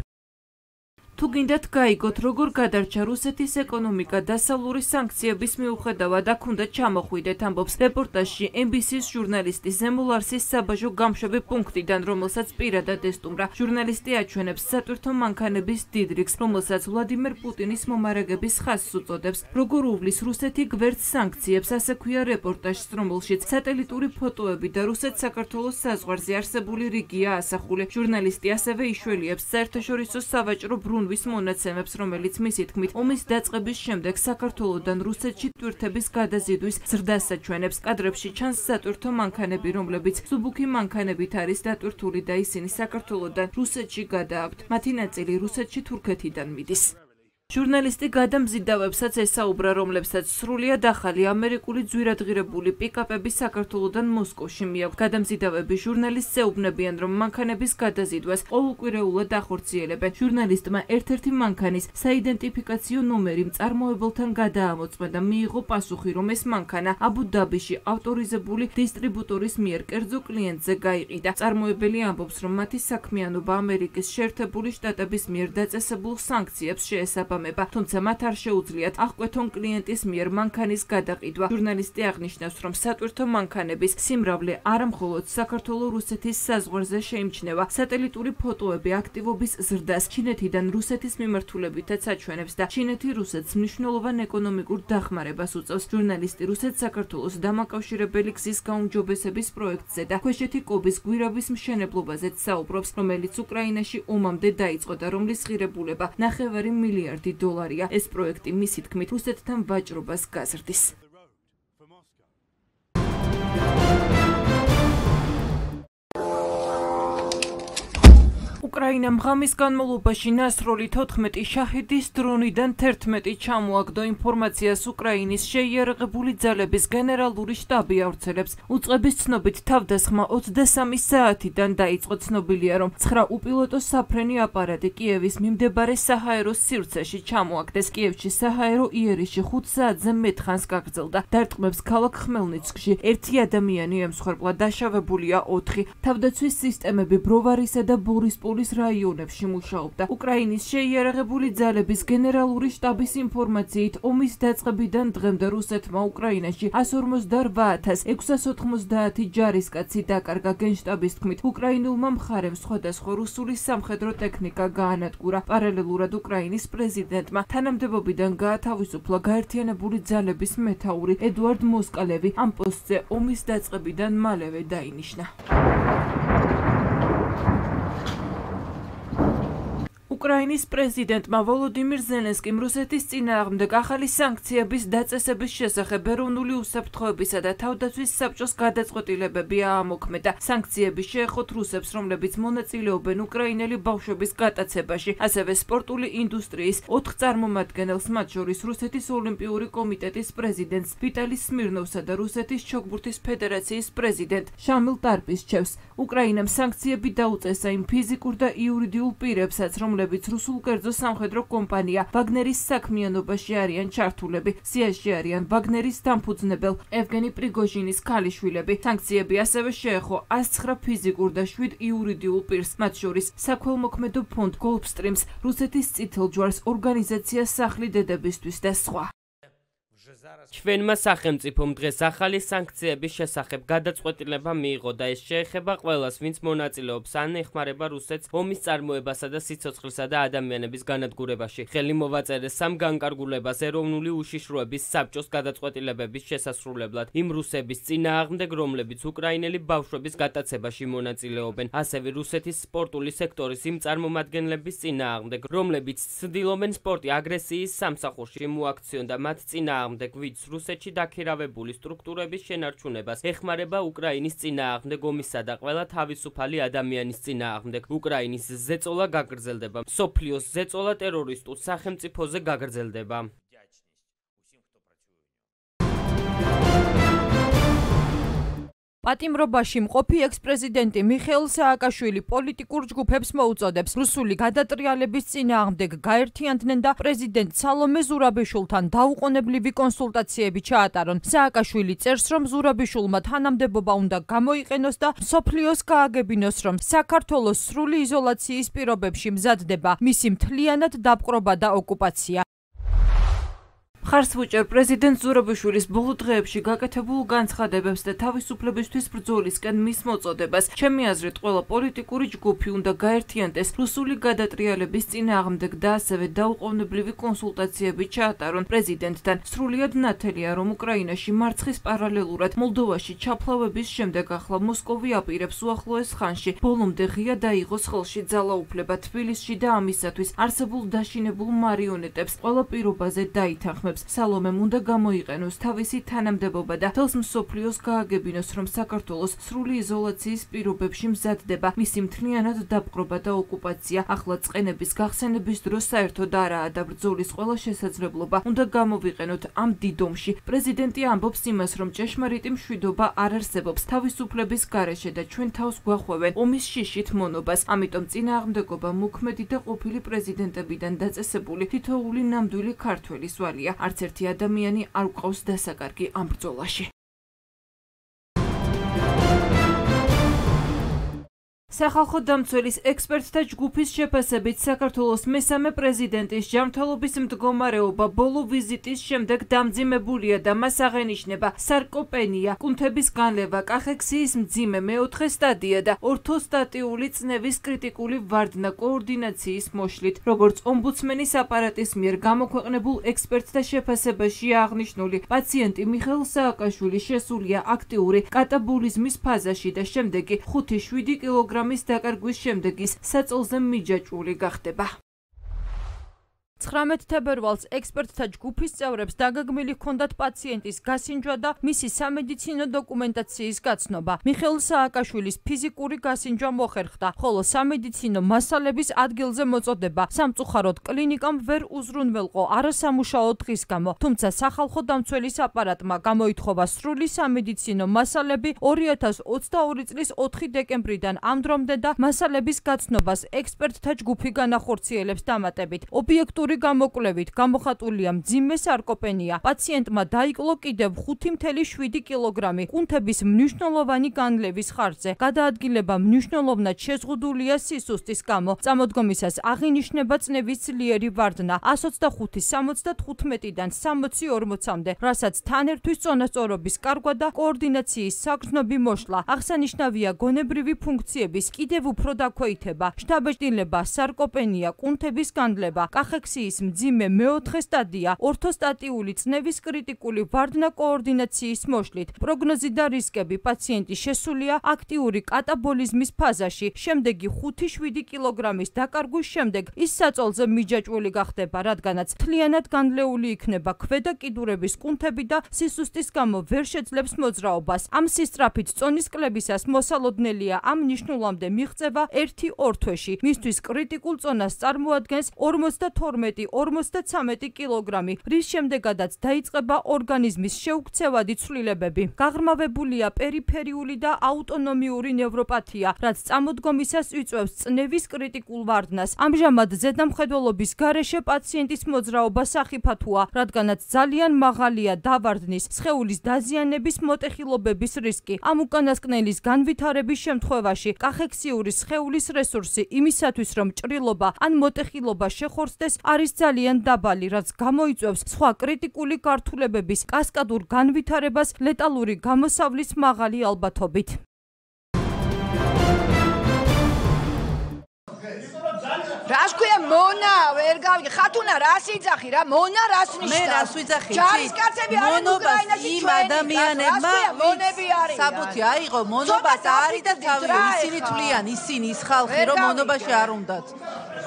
თუ გინდათ გაიგოთ როგორ გადარჩა რუსეთის ეკონომიკა დასავლური სანქციების მიუხედავად აქ უნდა ჩამოხვიდეთ ამბობს რეპორტაჟში MBC-ს ჟურნალისტი ზემულარსის საბაჟო გამშვები პუნქტიდან რომელსაც პირადად ესტუმრა. ჟურნალისტი აჩვენებს სატვირთო მანქანების დიდ რიგს რომელსაც ვლადიმერ პუტინის მომარაგების ხაზს უწოდებს. როგორ უვლის რუსეთი გვერდ სანქციებს ასე ქვია რეპორტაჟს რომელშიც სატელიტური ფოტოები და რუსეთ-საქართველოს საზღვარზე არსებული რიგია ასახული. ჟურნალისტი ასევე იშველიებს საერთაშორისო სავაჭრო ბრუნ ბრუნვის მონაცემებს, რომელიც მისი თქმით, ომის დაწყების შემდეგ საქართველოსდან რუსეთში ტვირთების გადაზიდვის ზრდას აჩვენებს. კადრებში ჩანს სატვირთო მანქანები, რომლებიც სუბუქი მანქანებით არის დატვირთული და ისინი საქართველოსდან რუსეთში გადააქვთ. მათი ნაწილი რუსეთში თურქეთიდან მიდის. ჟურნალისტი გადამზიდავებსაც ესაუბრა, რომლებსაც სრულიად ახალი ამერიკული ძვირადღირებული პიკაპები საქართველოსდან მოსკოვში მიაქვს. გადამზიდავები ჟურნალისტს ეუბნებიან, რომ მანქანების გადაზიდვას ყოველკვირეულად ახორციელებენ. ჟურნალისტმა ერთ-ერთი მანქანის საიდენტიფიკაციო ნომერი მწარმოებელთან გადაამოწმა და მიიღო პასუხი, რომ ეს მანქანა აბუ-დაბიში ავტორიზებული დისტრიბუტორის მიერ კერძო კლიენტზე გაიყიდა. წარმოებელი ამბობს, რომ მათი საქმიანობა ამერიკის შეერთებული შტატების მიერ დაწესებულ სანქციებს შეესაბამება. შეესაბამება, თუმცა მათ არ შეუძლიათ აღკვეთონ კლიენტის მიერ მანქანის გადაყიდვა. ჟურნალისტი აღნიშნავს, რომ სატვირთო მანქანების სიმრავლე არა მხოლოდ საქართველოს რუსეთის საზღვარზე შეიმჩნევა, სატელიტური ფოტოები აქტივობის ზრდას ჩინეთიდან რუსეთის მიმართულებითაც აჩვენებს და ჩინეთი რუსეთს მნიშვნელოვან ეკონომიკურ დახმარებას უწევს. ჟურნალისტი რუსეთს საქართველოს დამაკავშირებელი გზის გაუმჯობესების პროექტზე და ქვეშეთი კობის გვირაბის მშენებლობაზეც საუბრობს, რომელიც უკრაინაში ომამდე დაიწყო და რომლის ღირებულება 9 მილიარდი მილიარდი დოლარია. ეს პროექტი მისი თქმით რუსეთთან ვაჭრობას გაზრდის. უკრაინამ ღამის განმავლობაში ნასროლი 14 შაჰიდის დრონიდან 11 ჩამოაგდო ინფორმაციას უკრაინის შეიარაღებული ძალების გენერალური შტაბი ავრცელებს. უწყების ცნობით თავდასხმა 23 საათიდან დაიწყო ცნობილია, რომ 9 უპილოტო საფრენი აპარატი კიევის მიმდებარე საჰაერო სივრცეში ჩამოაგდეს. კიევში საჰაერო იერიში 5 საათზე მეტხანს გაგრძელდა. დარტყმებს ქალაქ ხმელნიცკში ერთი ადამიანი ემსხვერპლა, დაშავებულია 4. თავდაცვის სისტემები ბროვარისა და ბორისპოლის ჟურნალის რაიონებში მუშაობდა. უკრაინის შეიარაღებული ძალების გენერალური შტაბის ინფორმაციით, ომის დაწყებიდან დღემდე რუსეთმა უკრაინაში 148690 ჯარისკაცი დაკარგა გენშტაბის თქმით. უკრაინულმა მხარემ სხვადასხვა რუსული სამხედრო ტექნიკა გაანადგურა. პარალელურად უკრაინის პრეზიდენტმა თანამდებობიდან გაათავისუფლა გაერთიანებული ძალების მეთაური ედუარდ მოსკალევი ამ პოსტზე ომის დაწყებიდან მალევე დაინიშნა. უკრაინის პრეზიდენტმა ვოლოდიმირ ზელენსკიმ რუსეთის წინააღმდეგ ახალი სანქციების დაწესების შესახებ ეროვნული უსაფრთხოებისა და თავდაცვის საბჭოს გადაწყვეტილებები აამოქმედა. სანქციები შეეხოთ რუსებს, რომლებიც მონაწილეობენ უკრაინელი ბავშვების გატაცებაში, ასევე სპორტული ინდუსტრიის 4 წარმომადგენელს, მათ შორის რუსეთის ოლიმპიური კომიტეტის პრეზიდენტს ვიტალი სმირნოვსა და რუსეთის ჩოგბურთის ფედერაციის პრეზიდენტ შამილ ტარპის ჩევს. უკრაინამ სანქციები დაუწესა იმ ფიზიკურ და იურიდიულ პირებსაც, რომლებიც რომლებიც რუსულ კერძო სამხედრო კომპანია ვაგნერის საქმიანობაში არიან ჩართულები. სიაში არიან ვაგნერის დამფუძნებელ ევგენი პრიგოჟინის ქალიშვილები. სანქციები ასევე შეეხო 109 ფიზიკურ და 7 იურიდიულ პირს, მათ შორის საქველმოქმედო ფონდ გოლფსტრიმს, რუსეთის წითელ ჯვარს, ორგანიზაცია სახლი დედებისთვის და სხვა. ჩვენმა სახელმწიფომ დღეს ახალი სანქციების შესახებ გადაწყვეტილება მიიღო და ეს შეეხება ყველას, ვინც მონაწილეობს ან ეხმარება რუსეთს ომის წარმოებასა და სიცოცხლისა და ადამიანების განადგურებაში. ხელი მოვაწერეს სამ განკარგულებას ეროვნული უშიშროების საბჭოს გადაწყვეტილებების შესასრულებლად იმ რუსების წინააღმდეგ, რომლებიც უკრაინელი ბავშვების გატაცებაში მონაწილეობენ, ასევე რუსეთის სპორტული სექტორის იმ წარმომადგენლების წინააღმდეგ, რომლებიც ცდილობენ სპორტი აგრესიის სამსახურში მოაქციონ და მათ წინააღმდეგ ვიც რუსეთში დაქირავებული სტრუქტურების შენარჩუნებას. ეხმარება უკრაინის წინააღმდეგ ომისა და ყველა თავისუფალი ადამიანის წინააღმდეგ. უკრაინის ზეწოლა გაგრძელდება. სოფლიოს ზეწოლა ტერორისტულ სახელმწიფოზე გაგრძელდება პატიმრობაში მყოფი ექს-პრეზიდენტი მიხეილ სააკაშვილი პოლიტიკურ ჯგუფებს მოუწოდებს რუსული გადატრიალების წინააღმდეგ გაერთიანდნენ და პრეზიდენტ სალომე ზურაბიშვილთან დაუყოვნებლივი კონსულტაციები ჩაატარონ. სააკაშვილი წერს, რომ ზურაბიშვილმა თანამდებობა უნდა გამოიყენოს და სოფლიოს გააგებინოს, რომ საქართველოს სრული იზოლაციის პირობებში მზადდება მისი მთლიანად დაპყრობა და ოკუპაცია. ხარს ვუჭერ პრეზიდენტ ზურაბიშვილის ბოლო დღეებში გაკეთებულ განცხადებებს და თავისუფლებისთვის ბრძოლისკენ მის მოწოდებას. ჩემი აზრით, ყველა პოლიტიკური ჯგუფი უნდა გაერთიანდეს რუსული გადატრიალების წინააღმდეგ და ასევე დაუყოვნებლივი კონსულტაციები ჩაატარონ პრეზიდენტთან. სრულიად ნათელია, რომ უკრაინაში მარცხის პარალელურად მოლდოვაში ჩაფლავების შემდეგ ახლა მოსკოვი აპირებს უახლოეს ხანში ბოლომდე ღია დაიღოს ხელში ძალაუფლება თბილისში და ამისათვის არსებულ დაშინებულ მარიონეტებს ყველა პირობაზე დაითანხმებს. რესურსებს სალომემ უნდა გამოიყენოს თავისი თანამდებობა და თელს მსოფლიოს გააგებინოს რომ საქართველოს სრული იზოლაციის პირობებში მზადდება. მისი მთლიანად დაპყრობა და ოკუპაცია. ახლა წყენების გახსენების დროს საერთოდ არაა და ბრძოლის ყველა შესაძლებლობა უნდა გამოვიყენოთ ამ დიდომში პრეზიდენტი ამბობს იმას რომ ჭეშმარიტი მშვიდობა არ არსებობს. თავისუფლების გარეშე და ჩვენ თავს გვახვევენ ომის შიშით მონობას. ამიტომ წინააღმდეგობა მოქმედი და ყოფილი პრეზიდენტებიდან დაწესებული თითოეული ნამდვილი ქართველის ვალია არც ერთი ადამიანი არ ყავს დასაკარგი ამ ბრძოლაში სახალხო დამცველის ექსპერტთა ჯგუფის შეფასებით საქართველოს მესამე პრეზიდენტის ჯანმრთელობის მდგომარეობა ბოლო ვიზიტის შემდეგ დამძიმებულია და მას აღენიშნება სარკოპენია, კუნთების განლევა, კახექსიის მძიმე მეოთხე სტადია და ორთოსტატიული წნევის კრიტიკული ვარდნა კოორდინაციის მოშლით, როგორც ომბუდსმენის აპარატის მიერ გამოქვეყნებულ ექსპერტთა შეფასებაში აღნიშნული, პაციენტი მიხელ სააკაშვილი შესულია აქტიური კატაბოლიზმის ფაზაში და შემდეგი 5-7 კილოგრამი პროგრამის დაკარგვის შემდეგ ის საწოლზე მიჯაჭვული გახდება. 19 თებერვალს ექსპერტთა ჯგუფის წევრებს დაგაგმილი ჰქონდათ პაციენტის გასინჯვა და მისი სამედიცინო დოკუმენტაციის გაცნობა. მიხეილ სააკაშვილის ფიზიკური გასინჯვა მოხერხდა, ხოლო სამედიცინო მასალების ადგილზე მოწოდება სამწუხაროდ კლინიკამ ვერ უზრუნველყო არასამუშაო დღის გამო. თუმცა სახალხო დამცველის აპარატმა გამოითხოვა სრული სამედიცინო მასალები 2022 წლის 4 დეკემბრიდან ამ დრომდე და მასალების გაცნობას ექსპერტთა ჯგუფი განახორციელებს დამატებით. ობიექტური მედიკალური გამოკვლევით გამოხატულია მძიმე სარკოპენია. პაციენტმა დაიკლო კიდევ 5.7 კილოგრამი კუნთების მნიშვნელოვანი განლევის ხარჯზე. გადაადგილება მნიშვნელოვნად შეზღუდულია სისუსტის გამო. წამოდგომისას აღინიშნება წნევის ძლიერი ვარდნა 125-75-დან 60-40-მდე, რასაც თან ერთვის წონასწორობის კარგვა და კოორდინაციის საგრძნობი მოშლა. აღსანიშნავია გონებრივი ფუნქციების კიდევ უფრო დაქვეითება. შთაბეჭდილება, სარკოპენია, კუნთების განლება, კახექს ინფექციის მძიმე მეოთხე სტადია ორთოსტატიული წნევის კრიტიკული ვარდნა კოორდინაციის მოშლით. პროგნოზი და რისკები პაციენტი შესულია აქტიური კატაბოლიზმის ფაზაში. შემდეგი 5-7 კილოგრამის დაკარგვის შემდეგ ის საწოლზე მიჯაჭვული გახდება რადგანაც თლიანად განლეული იქნება ქვედა კიდურების კუნთები და სისუსტის გამო ვერ შეძლებს მოძრაობას. ამ სისტრაფით წონის კლებისას მოსალოდნელია ამ ნიშნულამდე მიღწევა 1-2 თვეში მისთვის კრიტიკულ წონას წარმოადგენს 52 12-53 კილოგრამი, რის შემდეგადაც დაიწყება ორგანიზმის შეუქცევადი ცვლილებები. გაღრმავებულია პერიფერიული და აუტონომიური ნევროპათია, რაც წამოდგომისას იწვევს წნევის კრიტიკულ ვარდნას. ამჟამად ზედამხედველობის გარეშე პაციენტის მოძრაობა სახიფათოა, რადგანაც ძალიან მაღალია დავარდნის, სხეულის დაზიანების მოტეხილობების რისკი. ამ უკანასკნელის განვითარების შემთხვევაში კახექსიური სხეულის რესურსი იმისათვის, რომ ჭრილობა ან მოტეხილობა შეხორცდეს, არის ძალიან დაბალი, რაც გამოიწვევს სხვა კრიტიკული გართულებების კასკადურ განვითარებას ლეტალური გამოსავლის მაღალი ალბათობით. რას ქვია მონა? ვერ გავი ხათუნა რას იძახი? რა მონა რას ნიშნავს? მე რას ვიძახი? ჯარისკაცები არიან უკრაინაში იმ ადამიანებმა მონები არიან? საბუთი აიღო მონობას არის და თავი ისინი თვლიან ისინი ის ხალხი რომ მონობაში არ უნდათ.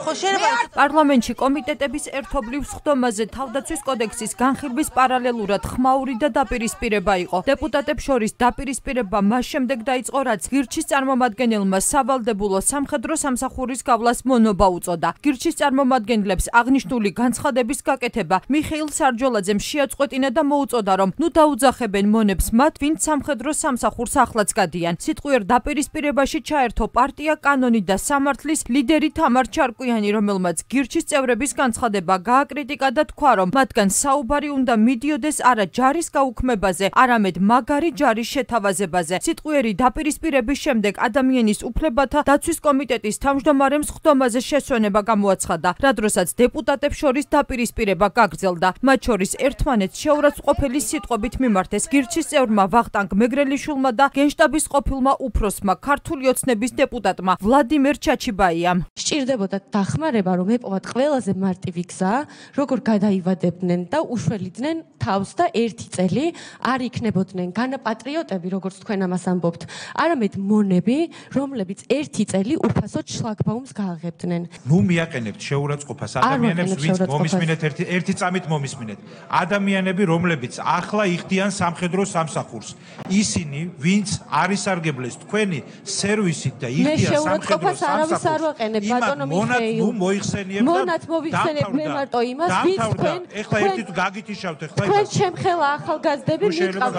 ხო შეიძლება პარლამენტში კომიტეტების ერთობლივ სხდომაზე თავდაცვის კოდექსის განხილვის პარალელურად ხმაური და დაპირისპირება იყო. დეპუტატებს შორის დაპირისპირება მას შემდეგ დაიწყო, რაც გირჩის წარმომადგენელმა სავალდებულო სამხედრო სამსახურის გავლას მონობა უწოდა. გირჩის წარმომადგენლებს აღნიშნული განცხადების გაკეთება მიხეილ სარჯოლაძემ შეაწყვეტინა და მოუწოდა, რომ ნუ დაუძახებენ მონებს მათ, ვინც სამხედრო სამსახურს ახლაც გადიან. სიტყვიერ დაპირისპირებაში ჩაერთო პარტია კანონი და სამართლის ლიდერი თამარ ჩარკვი კვიანი რომელმაც გირჩის წევრების განცხადება გააკრიტიკა და თქვა რომ მათგან საუბარი უნდა მიდიოდეს არა ჯარის გაუქმებაზე არამედ მაგარი ჯარის შეთავაზებაზე სიტყვიერი დაპირისპირების შემდეგ ადამიანის უფლებათა დაცვის კომიტეტის თავმჯდომარემ სხდომაზე შესვენება გამოაცხადა რა დროსაც დეპუტატებს შორის დაპირისპირება გაგრძელდა. მათ შორის ერთმანეთს შეურაცხყოფელი სიტყვებით მიმართეს გირჩის წევრმა ვახტანგ მეგრელიშვილმა და გენშტაბის ყოფილმა უფროსმა ქართული ოცნების დეპუტატმა ვლადიმერ ჩაჩიბაიამ სჭირდებოდა დახმარება რომ ეპოვათ ყველაზე მარტივი გზა როგორ გადაივადებდნენ და უშველიდნენ თავს და ერთი წელი არ იქნებოდნენ განაპატრიოტები როგორც თქვენ ამას ამბობთ. არამედ მონები რომლებიც ერთი წელი უფასოდ შლაგბაუმს გააღებდნენ ნუ მიაყენებთ შეურაცხყოფას ადამიანებს ვინც მომისმინეთ ერთი ერთი წამით მომისმინეთ. ადამიანები რომლებიც ახლა იხდიან სამხედრო სამსახურს. ისინი ვინც არის სარგებლეს თქვენი სერვისით და იხდიან სამხედრო სამსახურს არ ვაყენებ ბატონო მიხეილ. ნუ მოიხსენიებ და მონათ მოიხსენებ მე მარტო იმას ვინც თქვენ ეხლა ერთი გაგითიშავთ ეხლა თქვენ შემხელა ახალგაზრდები მიყავთ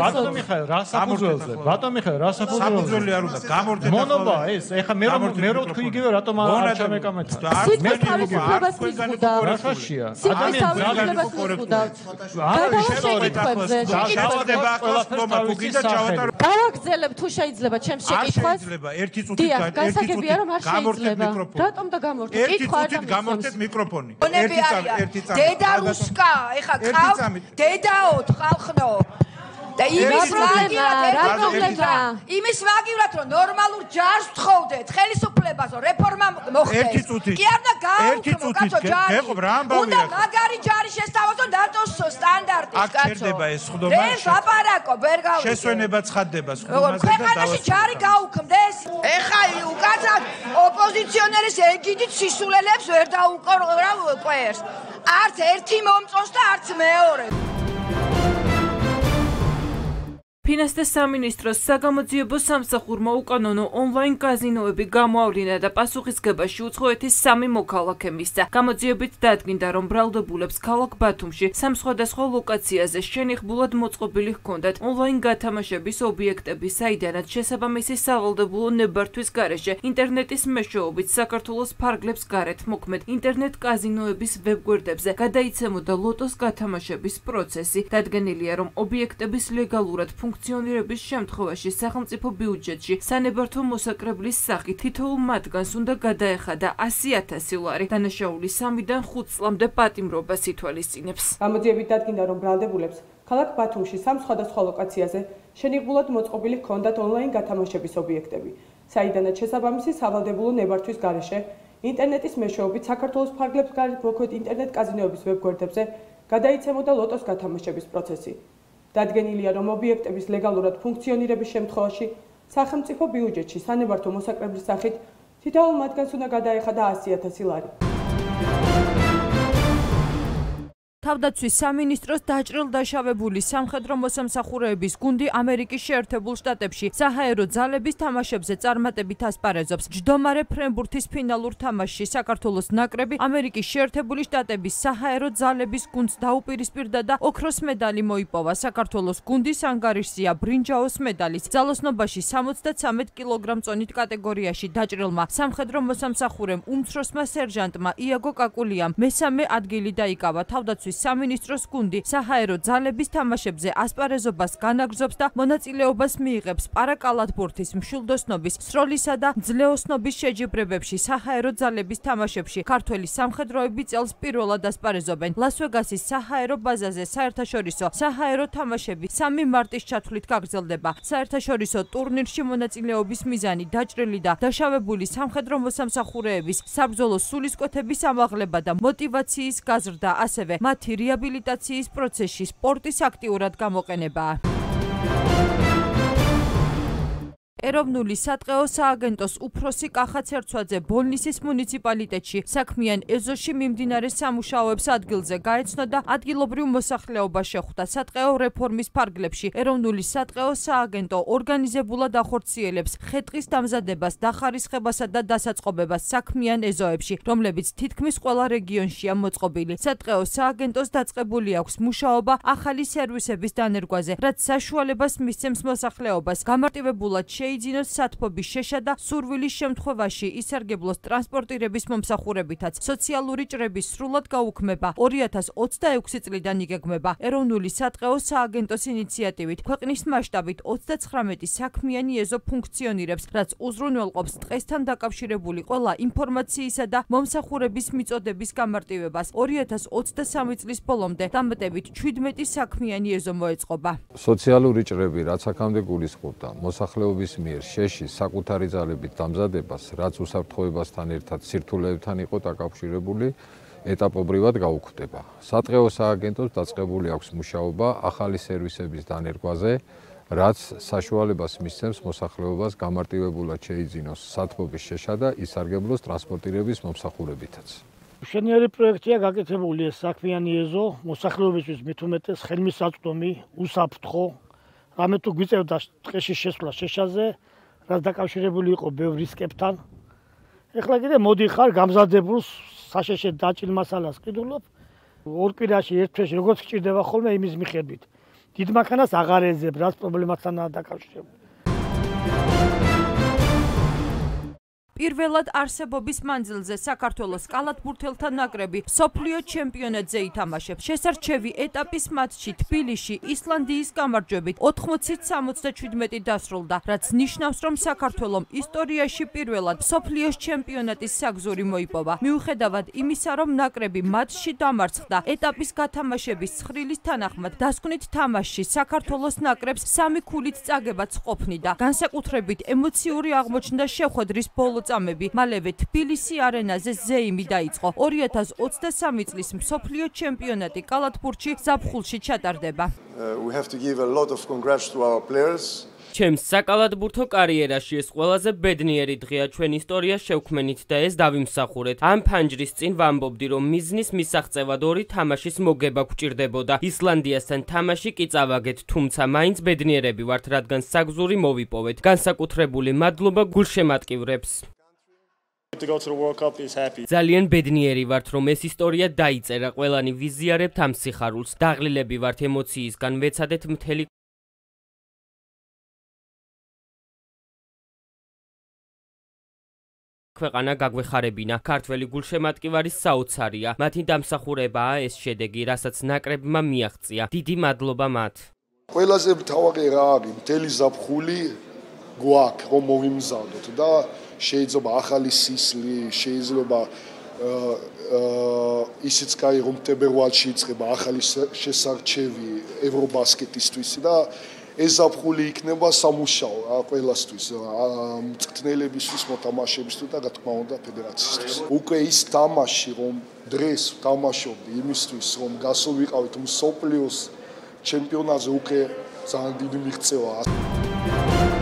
ბატონო მიხეილ რა საფუძველზე? ბატონო მიხეილ რა საფუძველი არ უნდა გამორდეთ მონობა ეს ეხლა მე რომ მე რომ თქვი იგივე რატომ არ ჩამეკამეთა მე თავისუფლებას მისგუდავ რა ხაშია ადამიანს მისგუდავ გადავაშეკითხებზე ჩავადება ახლა სლომა თუ გინდა ჩავატარო გავაგზელებ თუ შეიძლება ჩემს შეკითხვას შეიძლება ერთი წუთით ერთი წუთით რომ არ შეიძლება. რატომ და გამორთეთ? კითხვა ადამიანს გამორთეთ მიკროფონი. ერთი წამი ერთი წამი. დედა რუსკა ეხა ყავ დედაო ხალხნო და იმის ვაგივრად რა პრობლემა იმის ვაგივრად რომ ნორმალურ ჯარს თხოვდეთ ხელისუფლებას რომ რეფორმა მოხდეს. კი არ და გააუქმო კაცო ჯარი რა უნდა მაგარი ჯარი შესთავაზო ნატოს სტანდარტის კაცო. აქ ჩერდება ეს ხდომა ეს აპარაკო ვერ გავიგე. შესვენება ცხადდება ხდომაზე ქვეყანაში ჯარი გაუქმდეს? ეხა უკაცად ოპოზიციონერის ეგიდით სისულელებს ვერ დაუკორ ყვერს. არც ერთი მომწონს და არც მეორე ფინანსთა სამინისტროს საგამოძიებო სამსახურმა უკანონო ონლაინ კაზინოები გამოავლინა და პასუხისგებაში უცხოეთის სამი მოქალაქე მისცა. გამოძიებით დადგინდა, რომ ბრალდებულებს ქალაქ ბათუმში სამ სხვადასხვა ლოკაციაზე შენიხბულად მოწყობილი ჰქონდათ ონლაინ გათამაშების ობიექტები, საიდანაც შესაბამისი სავალდებულო ნებართვის გარეშე ინტერნეტის მეშვეობით საქართველოს ფარგლებს გარეთ მოქმედ ინტერნეტ კაზინოების ვებგვერდებზე გადაიცემოდა ლოტოს გათამაშების პროცესი. დადგენილია, რომ ობიექტების ლეგალურად ფუნქციონირება ფუნქციონირების შემთხვევაში სახელმწიფო ბიუჯეტში სანებართო მოსაკრებლის სახით თითოეულ მათგანს უნდა გადაეხადა 100.000 ლარი. დანაშაული 3-დან 5 წლამდე პატიმრობას ითვალისწინებს. გამოძიებით დადგინდა, რომ ბრალდებულებს ქალაქ ბათუმში სამ სხვადასხვა ლოკაციაზე შენიღბულად მოწყობილი ჰქონდათ ონლაინ გათამაშების ობიექტები, საიდანაც შესაბამისი სავალდებულო ნებართვის გარეშე ინტერნეტის მეშვეობით საქართველოს ფარგლებს გარეთ მოქმედ ინტერნეტ კაზინოების ვებგვერდებზე გადაიცემოდა ლოტოს გათამაშების პროცესი. დადგენილია, რომ ობიექტების ლეგალურად ფუნქციონირების შემთხვევაში სახელმწიფო ბიუჯეტში სანებართო მოსაკრებლის სახით თითოეულ მათგანს უნდა გადაეხადა 100.000 ლარი. თავდაცვის სამინისტროს დაჭრილ-დაშავებული სამხედრო მოსამსახურეების გუნდი ამერიკის შეერთებულ შტატებში საჰაერო ძალების თამაშებზე წარმატებით ასპარეზობს. ჯდომარე ფრენბურთის ფინალურ თამაშში საქართველოს ნაკრები ამერიკის შეერთებული შტატების საჰაერო ძალების გუნდს დაუპირისპირდა და ოქროს მედალი მოიპოვა. საქართველოს გუნდის ანგარიშზეა ბრინჯაოს მედალის. ძალოსნობაში 73 კილოგრამ წონით კატეგორიაში დაჭრილმა სამხედრო მოსამსახურემ უმცროსმა სერჟანტმა იაგო კაკულიამ მესამე ადგილი დაიკავა. თავდაცვის სამინისტროს გუნდი საჰაერო ძალების თამაშებზე ასპარეზობას განაგრძობს და მონაწილეობას მიიღებს პარაკალათბურთის მშულდოსნობის სროლისა და ძლეოსნობის შეჯიბრებებში საჰაერო ძალების თამაშებში. ქართველი სამხედროები წელს პირველად ასპარეზობენ ლას-ვეგასის საჰაერო ბაზაზე საერთაშორისო საჰაერო თამაშები. 3 მარტის ჩათვლით გაგრძელდება. საერთაშორისო ტურნირში მონაწილეობის მიზანი დაჭრილი და დაშავებული სამხედრო მოსამსახურეების საბრძოლო სულისკვეთების ამაღლება და მოტივაციის გაზრდა. ასევე მათ მათი რეაბილიტაციის პროცესში სპორტის აქტიურად გამოყენებაა. ეროვნული სატყეო სააგენტოს უფროსი კახაც ერცვაძე ბოლნისის მუნიციპალიტეტში საქმიან ეზოში მიმდინარე სამუშაოებს ადგილზე გაეცნო და ადგილობრივ მოსახლეობას შეხვდა სატყეო რეფორმის ფარგლებში. ეროვნული სატყეო სააგენტო ორგანიზებულად ახორციელებს ხეტყის დამზადებას დახარისხებასა და დასაწყობებას საქმიან ეზოებში რომლებიც თითქმის ყველა რეგიონშია მოწყობილი. სატყეო სააგენტოს დაწყებული აქვს მუშაობა ახალი სერვისების დანერგვაზე რაც საშუალებას მისცემს მოსახლეობას. გამარტივებულად შეიძლება შეიძინოს სათფობის შეშა და სურვილის შემთხვევაში ისარგებლოს ტრანსპორტირების მომსახურებითაც. სოციალური ჭრების სრულად გაუქმება 2026 წლიდან იგეგმება. ეროვნული სატყეო სააგენტოს ინიციატივით ქვეყნის მასშტაბით 39 საქმიანი ეზო ფუნქციონირებს, რაც უზრუნველყოფს დღესთან დაკავშირებული ყველა ინფორმაციისა და მომსახურების მიწოდების გამარტივებას. 2023 წლის ბოლომდე დამატებით 17 საქმიანი ეზო მოეწყობა. სოციალური ჭრები რაც აქამდე გულისხმობდა მოსახლეობის მიერ შეშის საკუთარი ძალებით დამზადებას, რაც უსაფრთხოებასთან ერთად სირთულეებთან იყო დაკავშირებული, ეტაპობრივად გაუქმდება. სატყეო სააგენტოს დაწყებული აქვს მუშაობა ახალი სერვისების დანერგვაზე, რაც საშუალებას მისცემს მოსახლეობას გამარტივებულად შეიძინოს სათბობის შეშადა ისარგებლოს ტრანსპორტირების მომსახურებითაც. მშვენიერი პროექტია გაკეთებული ეს საქმიანი ეზო მოსახლეობისთვის მithumetes ხელმისაწვდომი, უსაფრთხო, რამე თუ გვიწევდა ტყეში შესვლა შეშაზე, რაც დაკავშირებული იყო ბევრ რისკებთან. ეხლა კიდე მოდი ხარ გამზადებულს საშეშე დაჭილ მასალას ყიდულობ. ორ კვირაში ერთ თვეში როგორც გჭირდება ხოლმე იმის მიხედვით. დიდ მანქანას აღარ ეძებ, რაც პრობლემასთანაა დაკავშირებული. პირველად არსებობის მანძილზე საქართველოს კალათბურთელთა ნაკრები სოფლიო ჩემპიონატზე ითამაშებს. შესარჩევი ეტაპის მატჩი თბილისში ისლანდიის გამარჯვებით 80-77 დასრულდა, რაც ნიშნავს, რომ საქართველოს ისტორიაში პირველად სოფლიოს ჩემპიონატის საგზური მოიპოვა. მიუხედავად იმისა, რომ ნაკრები მატჩში დამარცხდა, ეტაპის გათამაშების ცხრილის თანახმად დასკვნით თამაშში საქართველოს ნაკრებს სამი ქულით წაგებაც ყოფნიდა. განსაკუთრებით ემოციური აღმოჩნდა შეხვედრის ბოლო მოწამები. მალევე თბილისი არენაზე ზეიმი დაიწყო. 2023 წლის მსოფლიო ჩემპიონატი კალათბურთში ზაფხულში ჩატარდება. Uh, we have to give a lot of congrats to our players. ჩემს საკალათბურთო კარიერაში ეს ყველაზე ბედნიერი დღეა ჩვენ ისტორიას შევქმენით და ეს დავიმსახურეთ. ამ ფანჯრის წინ ვამბობდი, რომ მიზნის მისაღწევად ორი თამაშის მოგება გვჭირდებოდა. ისლანდიასთან თამაში კი წავაგეთ, თუმცა მაინც ბედნიერები ვართ, რადგან საგზური მოვიპოვეთ. განსაკუთრებული მადლობა გულშემატკივრებს. ძალიან ბედნიერი ვართ, რომ ეს ისტორია დაიწერა. ყველანი ვიზიარებთ ამ სიხარულს. დაღლილები ვართ ემოციისგან, ვეცადეთ მთელი ქვეყანა გაგვეხარებინა. ქართველი გულშემატკივარის საოცარია. მათი დამსახურებაა ეს შედეგი, რასაც ნაკრებმა მიაღწია. დიდი მადლობა მათ. ყველაზე მთავარი რა არის? მთელი ზაფხული გვაქვს, რომ მოვიმზადოთ და შეიძლება ახალი სისლი, შეიძლება აა ისიც кай რომ თებერვალში იწყება ახალი შესარჩევი ევრობასკეტისთვის და ეს ზაფხული იქნება სამუშაო რა ყველასთვის მწკნელებისთვის მოთამაშეებისთვის და რა თქმა უნდა ფედერაციისთვის უკვე ის თამაში რომ დღეს თამაშობდი იმისთვის რომ გასულიყავით მსოფლიოს ჩემპიონატზე უკვე ძალიან დიდი მიღწევაა